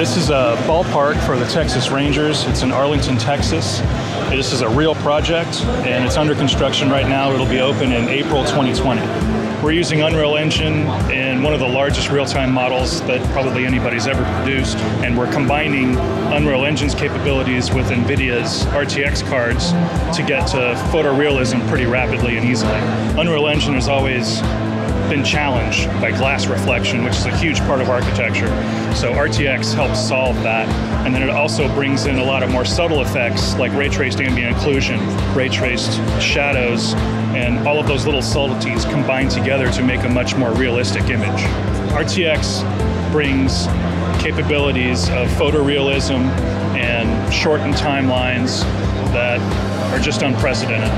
This is a ballpark for the Texas Rangers. It's in Arlington, Texas. This is a real project, and it's under construction right now. It'll be open in April 2020. We're using Unreal Engine in one of the largest real-time models that probably anybody's ever produced, and we're combining Unreal Engine's capabilities with NVIDIA's RTX cards to get to photorealism pretty rapidly and easily. Unreal Engine is always been challenged by glass reflection, which is a huge part of architecture. So RTX helps solve that. And then it also brings in a lot of more subtle effects like ray traced ambient occlusion, ray traced shadows, and all of those little subtleties combined together to make a much more realistic image. RTX brings capabilities of photorealism and shortened timelines that are just unprecedented.